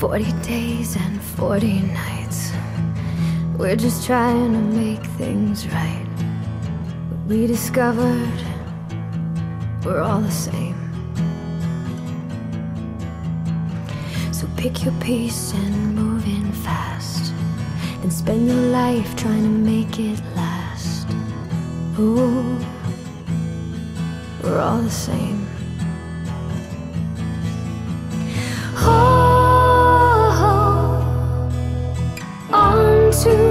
40 days and 40 nights. We're just trying to make things right. But we discovered we're all the same. So pick your piece and move in fast. And spend your life trying to make it last. Ooh, we're all the same. to